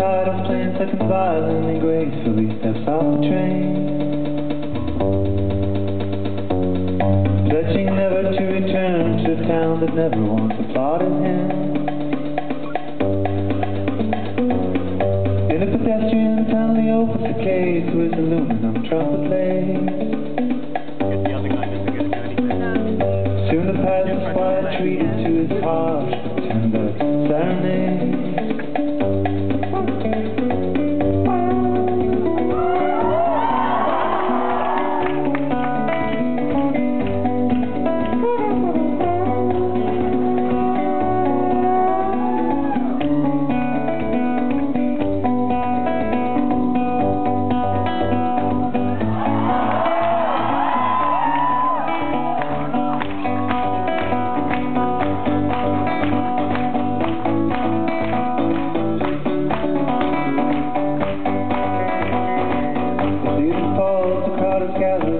tired of playing second violin and gracefully steps off the train. Pledging never to return to a town that never once applauded him. In a pedestrian town, he opens the case with aluminum trumpet blades. Soon the peasant's quiet treated to his harsh, tender serenade. As